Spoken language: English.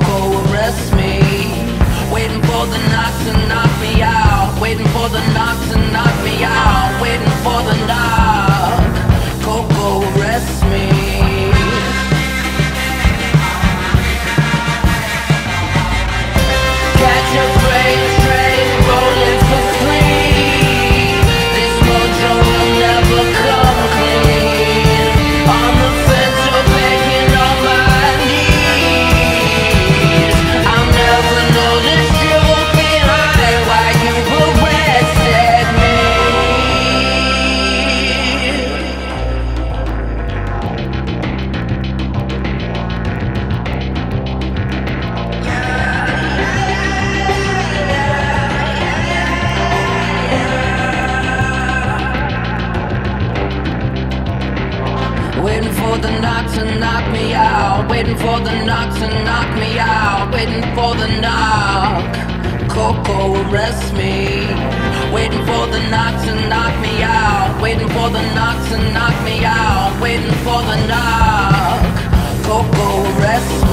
go arrest me Waiting for the knock to knock me out. Waiting for the knock to knock me out. To knock me out. Waiting for the knock to knock me out. Waiting for the knock. Koko, arrest me. Waiting for the knock to knock me out. Waiting for the knock to knock me out. Waiting for the knock. Koko, arrest me.